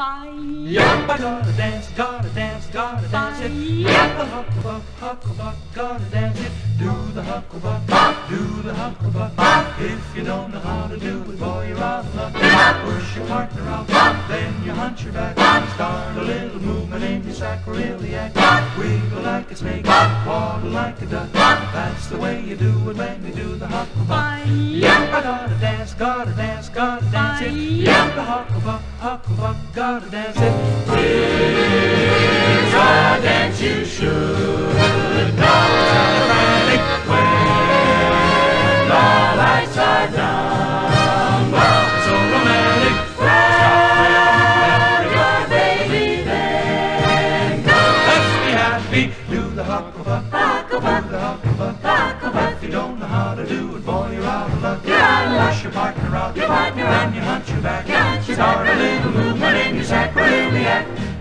Bye. Yup, I gotta dance, gotta dance, gotta dance it. Yup, the hucklebuck, hucklebuck, gotta dance it. Do the hucklebuck, do the hucklebuck. If you don't know how to do it, boy, you're out of luck. Push your partner out, then you hunch your back. Start a little movement in your sacroiliac. Wiggle like a snake, waddle like a duck. That's the way you do it when you do the hucklebuck. Bye. Yup, I gotta dance, gotta dance, gotta dance it. Yup, the hucklebuck, hucklebuck, gotta dance it. Here's a dance you should know. When all lights are down. So romantic. Your baby. Let's be happy. Do the hucklebuck. Hucklebuck. Do the hucklebuck. Hucklebuck. If you don't know how to do it, boy, you're out of luck. Push your partner out. Your partner then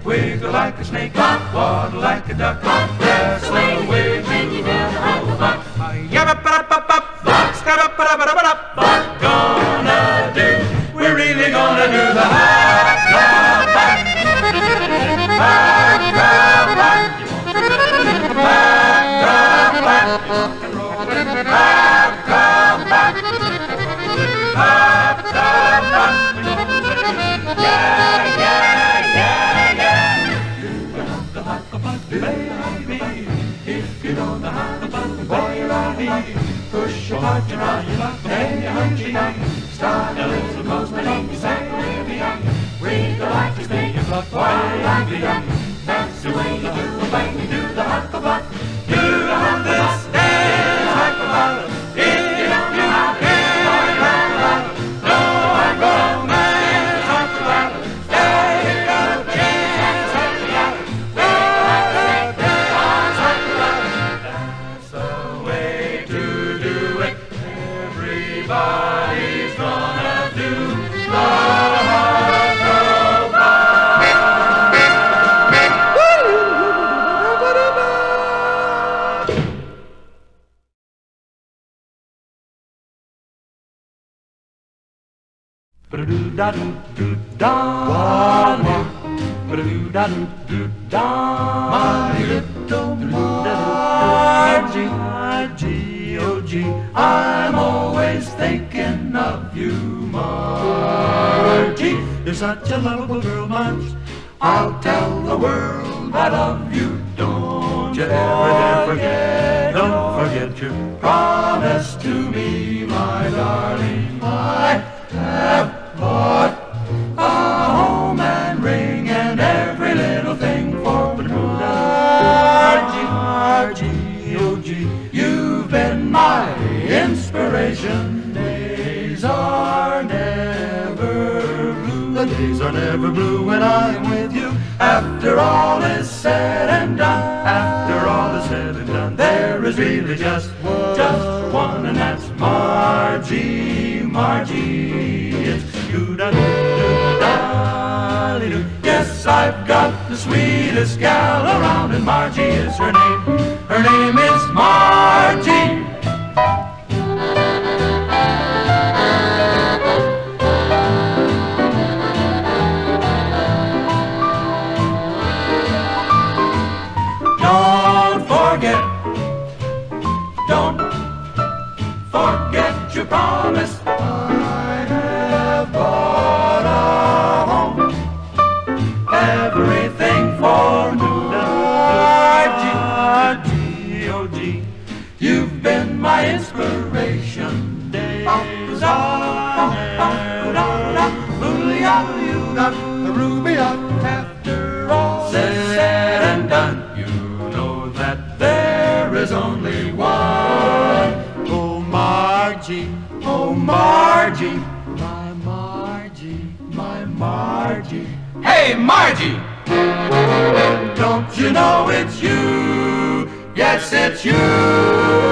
Wiggle like a snake. Waddle like a duck. Wrestle of Push your heart around your luck, and you hunt your neck. Start a little movement in your sacroiliac. Wiggle like a snake, you pluck wild like a such a lovable girl, Marge. I'll tell the world I love you. Don't you ever forget, don't forget your promise to me, my darling. I have bought days are never blue when I'm with you. After all is said and done, after all is said and done, there is really just just one, and that's Margie, Margie. It's you da do da do. Yes, I've got the sweetest gal around, and Margie is her name. Her name is Margie. Yes, it's you.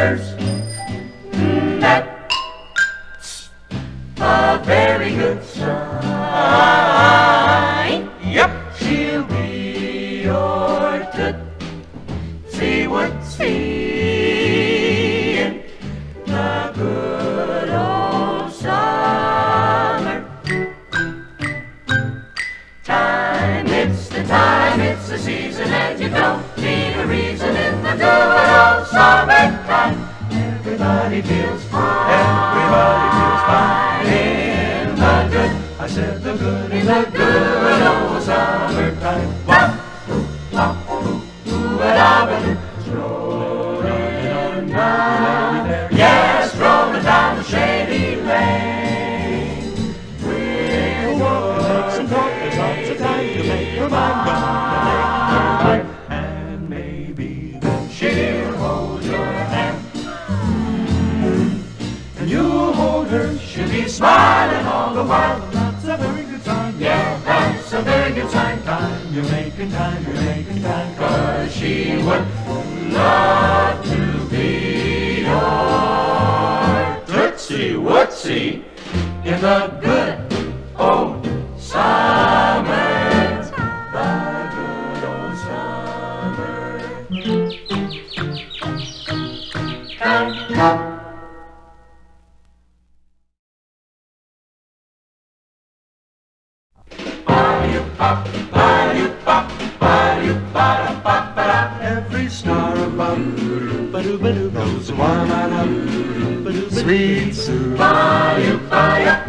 It the while. That's a very good sign. Yeah, that's a very good sign. Time, you're making time, you're making time. Cause she would love to be your Tootsie Wootsie in the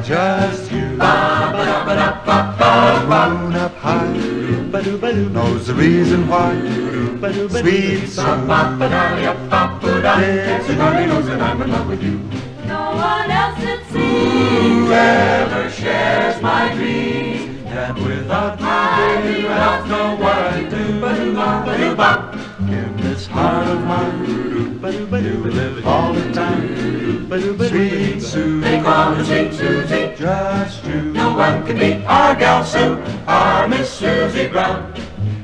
just you. The moon up high knows the reason why. Sweet Sue, everybody knows that I'm in love with you. No one else it seems. Whoever shares my dreams And without you, I don't know what I'd do In this heart of mine. You live all the time. Sweet Sue. They call her Sweet Susie. Just you. No one can beat our gal Sue. Our Miss Susie Brown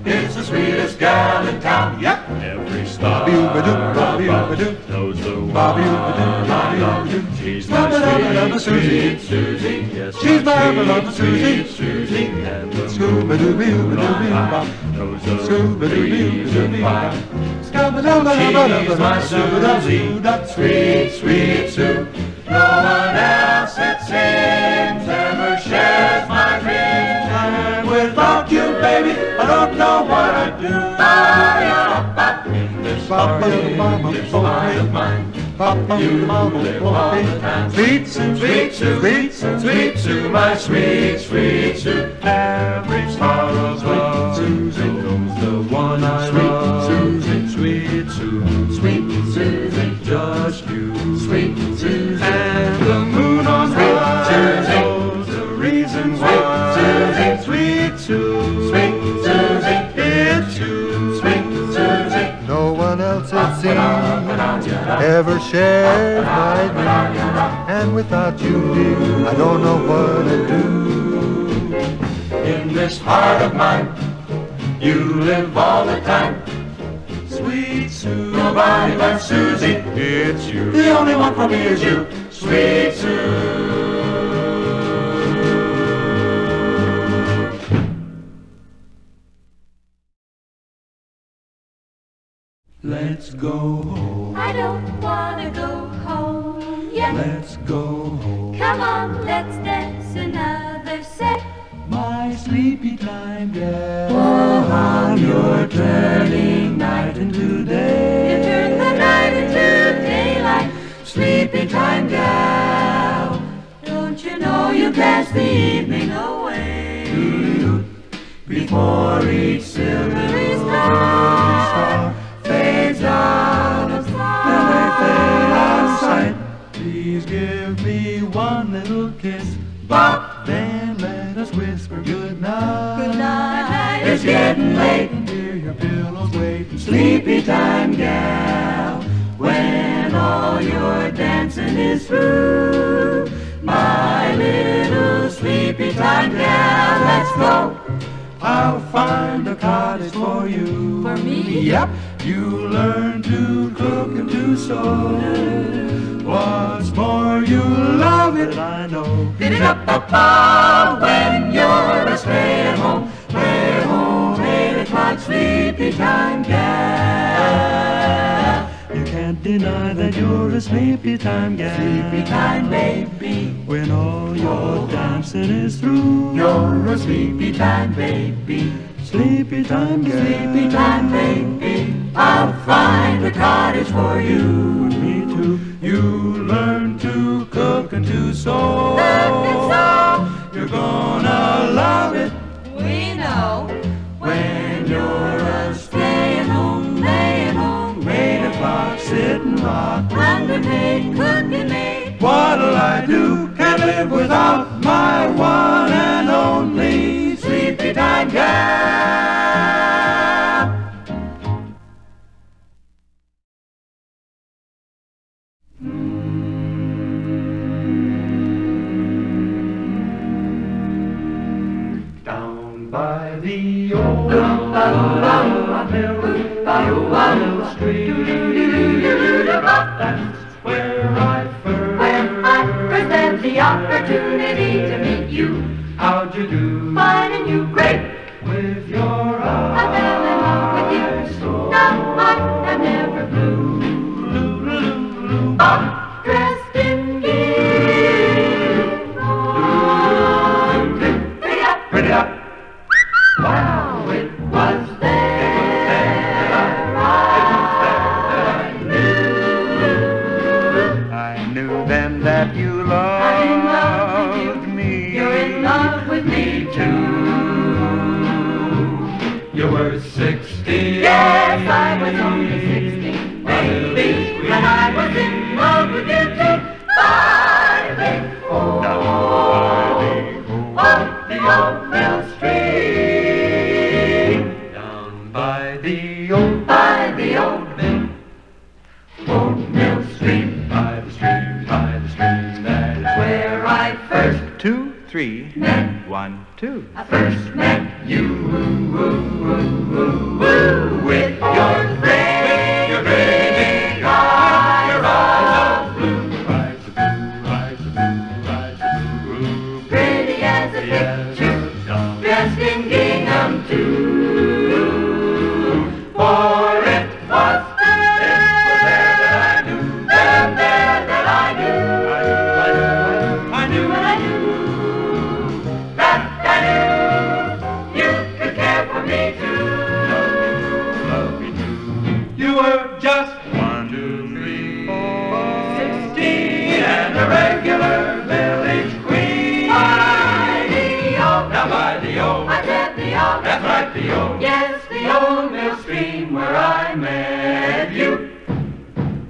Is the sweetest gal in town. Yep. Every star Ba-doo-ba-doo, knows the one I love. She's my Susie. sweet, sweet Susie. Yes, She's my beloved Susie. Susie. And the Scooby-Dooby-Dooby-Dooby-Bop. knows the reason Scooby-Dooby-Dooby-Bop. why. She's Scooby-Dooby-Dooby-Dooby-Bop. my Sue, sweet, sweet Sue. No one else it seems ever shares my dreams. And without you, baby, I don't know what I'd do. In this heart, in this mind of mine. You live all the time. Sweet Sue, Sweet Sue, sweet Sue, sweet Sue, my sweet, sweet Sue. Every love Susie. knows the one I Sweet love. Susie. sweet Sue, sweet Susie, just you, sweet Susie. And the moon on high Susie. knows the reason Sweet why. Sweet Sue, sweet it seems ever shared my dreams. And without you, dear, I don't know what I'd do. In this heart of mine, you live all the time. Sweet Sue, nobody but Susie, it's you. The only one for me is you, sweet Sue. Let's go home, I don't wanna go home yet. let's go home. Come on, let's dance another set. My sleepy time, gal. Oh, how you're turning night into day. You turn the night into daylight. Sleepy time, gal. Don't you know you dance the evening away? Before each silvery star Please give me one little kiss. but Then let us whisper goodnight. Goodnight. It's getting late. And hear your pillows waiting. Sleepy time, gal. When all your dancing is through. My little sleepy time gal. Let's go. I'll find a cottage for you. For me? Yep you learn to cook and to sew. What's more, you love it, I know. Beat it up, up, when you're a stay-at-home, where home eight o'clock sleepy time gal. You can't deny that you're a sleepy time gal. Sleepy time baby. When all your dancing is through, you're a sleepy time baby. Sleepy time, baby. Sleepy time, baby. I'll find a cottage for you and me too. You learn to cook and to sew First two, three, one, two. I first met you woo, woo, woo, with your.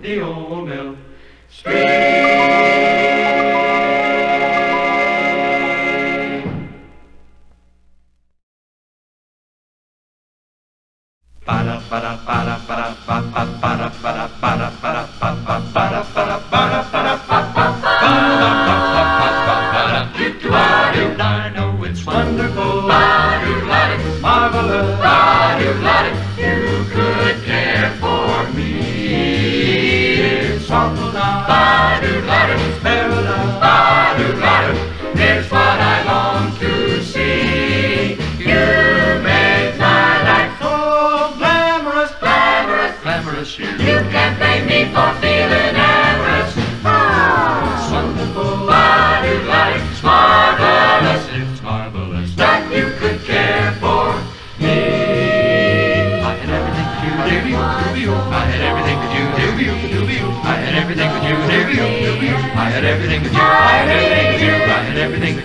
the old mill.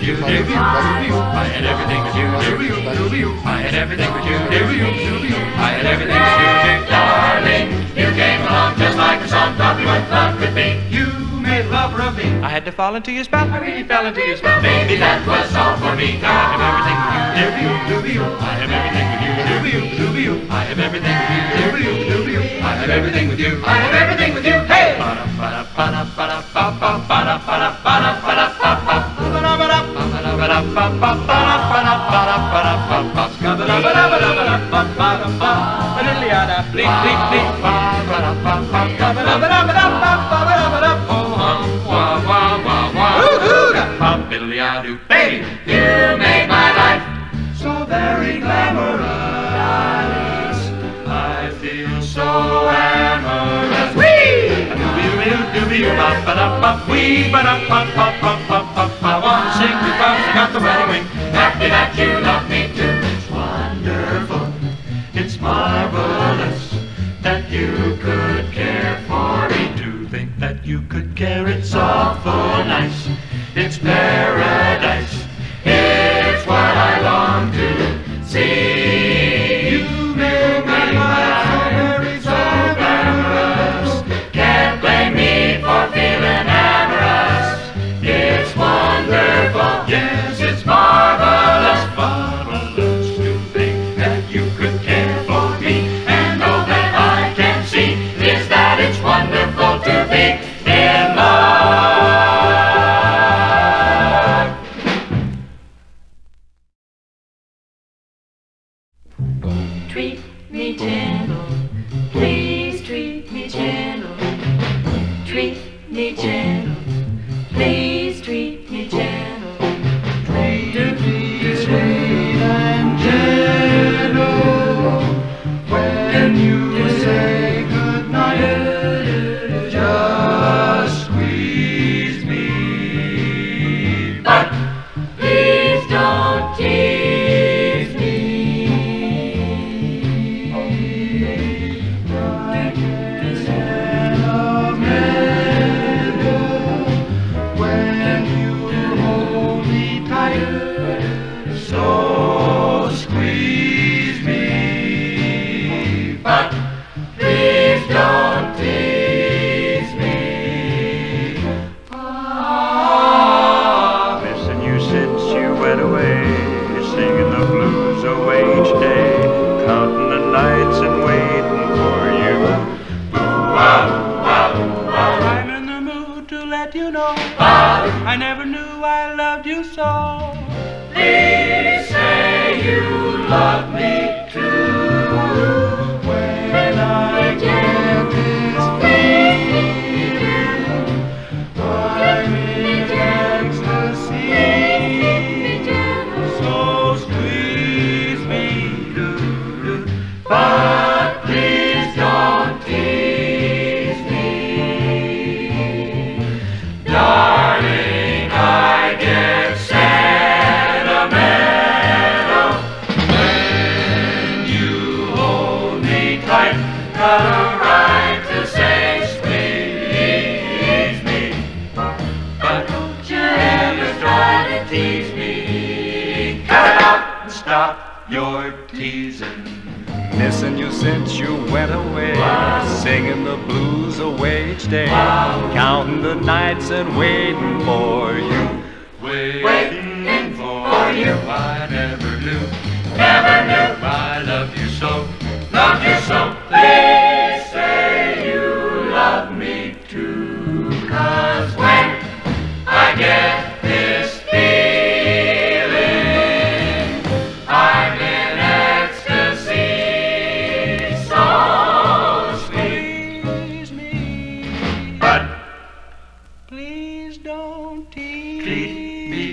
do, do, do, I had everything to do, do, do, I had everything to do, do, do, I had everything to do, do, darling. You came along just like a song, taught me what love could be. You made love of me. I had to fall into your spell. I really fell into your spell. Baby, that was all for me. I have everything with you, do, do, do, I have everything with you, do, do, do, I have everything with you, do, do, do, I have everything with you. I have everything with you. Hey! Ba-da-ba-da-ba-da-ba-ba-ba-da-ba-da-ba-da-ba-da. Baby, you made my life so very glamorous. I feel so amorous. Wee! Dooby-oo, dooby-oo, ba-ba-da-ba, wee, ba-da-ba-ba-ba-ba-ba. Sing because I got the wedding ring. Happy that you love me too. It's wonderful. It's marvelous that you could care for me. To think that you could care, it's awful nice. It's paradise. Wonderful Missing you since you went away, singing the blues away each day, counting the nights and waiting for you.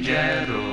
quero.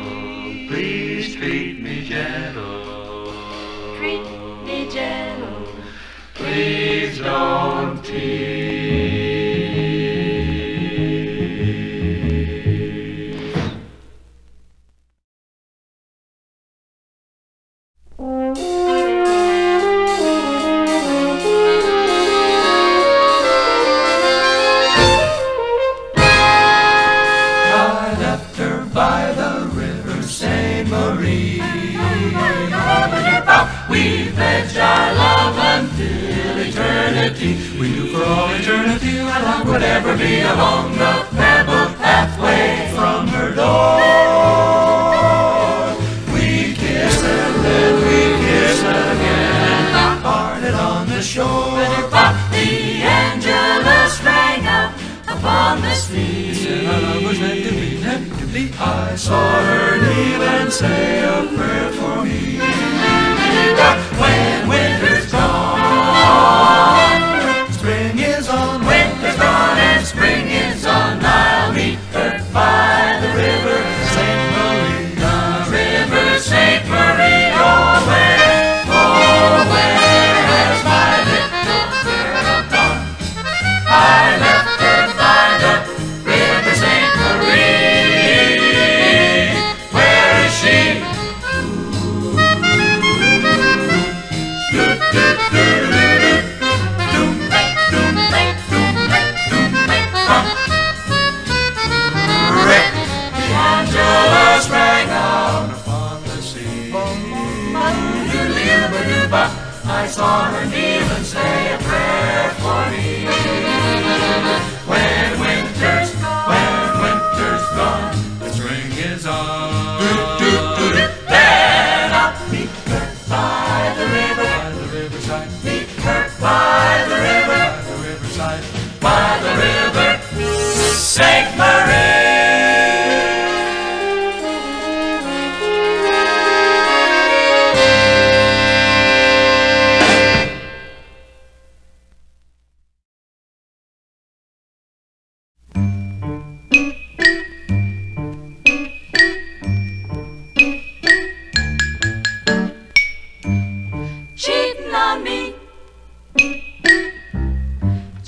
past I was meant to be, meant to be. I saw her kneel and say,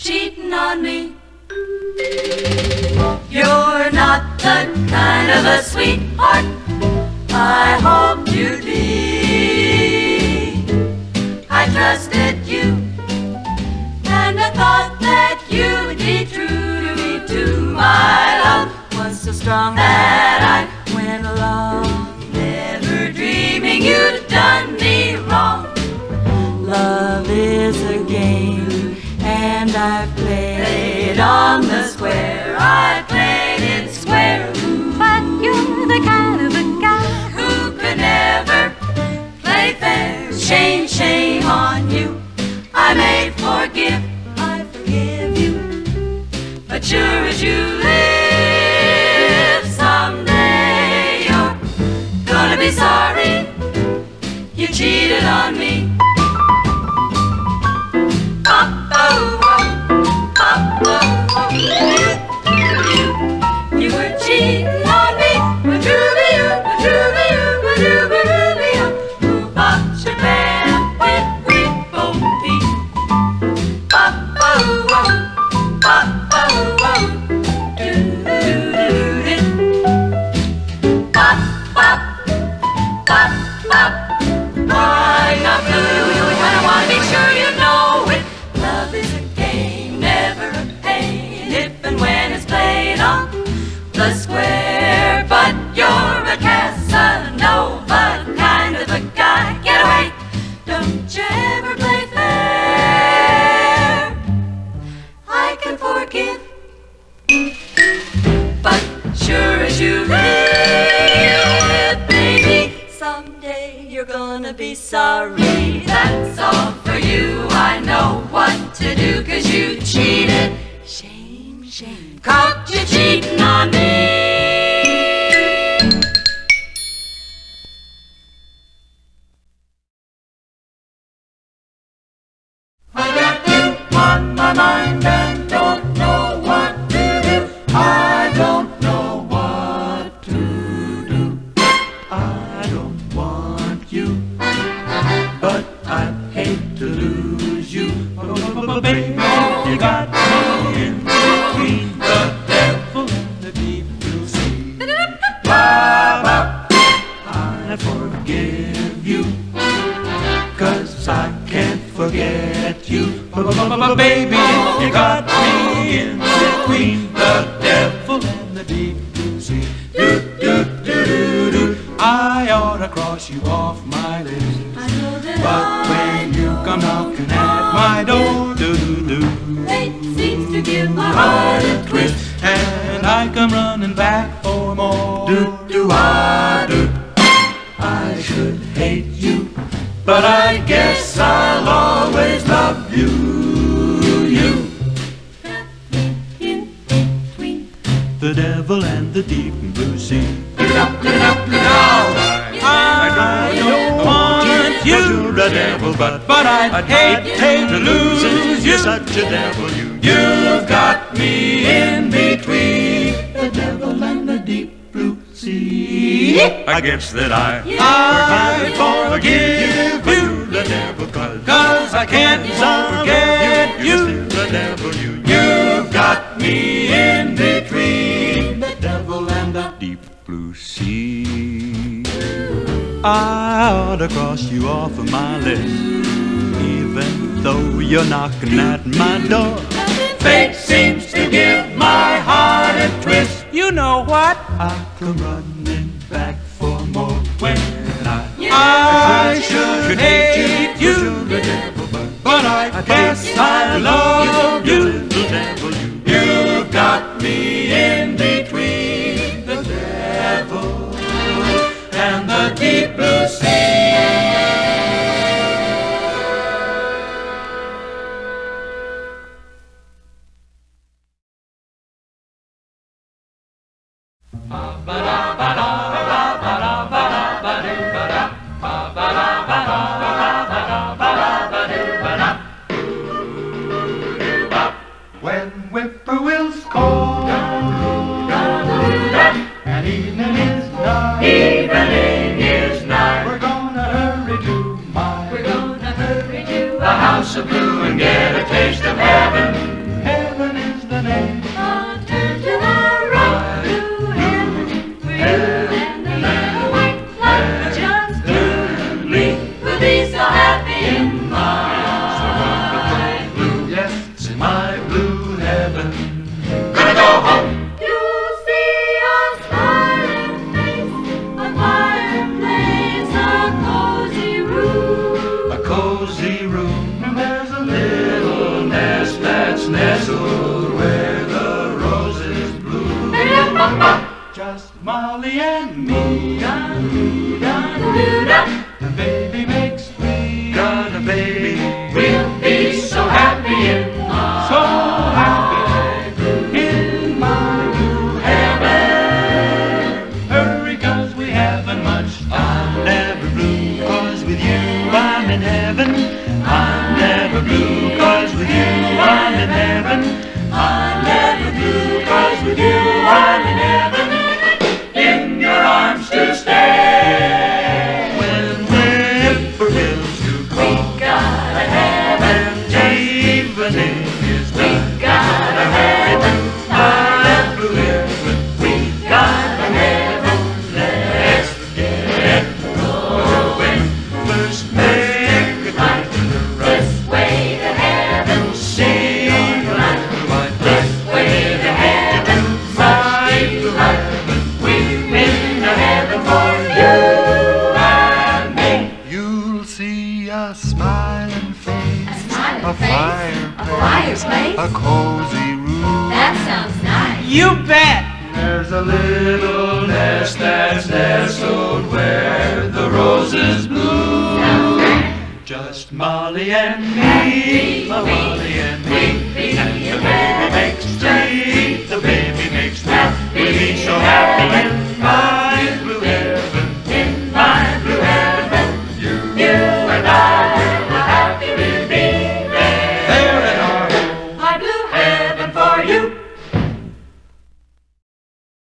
cheating on me. You're not the kind of a sweetheart I hoped you'd be. I trusted you and I thought that you'd be true to me too. My love was so strong that I went along, never dreaming you'd done me wrong. Love. I've played. Played on the square, I played it square. But you're the kind of a guy who could never play fair. Shame, shame on you. I may forgive, I forgive you. But sure as you live, someday you're gonna be sorry you cheated on me. you live, baby. Someday you're gonna be sorry. That's all for you. I know what to do, cause you cheated. Shame, shame. Caught you cheating on me. You got me in between the devil and the deep. the deep blue sea. I don't want You're a devil, but, but I'd, hate, hate to lose you. You're such a devil, you. You've got me in between the devil and the deep blue sea. I guess that I, I forgive, give you, the devil, cause, cause I can't. proud to cross you off of my list. Even though you're knocking at my door, fate seems to give my heart a twist. You know what? I come running back for more when I. I should hate you, you, but I guess I love. ba da ba da. nestled where the roses bloom. Just Molly and me. first and me.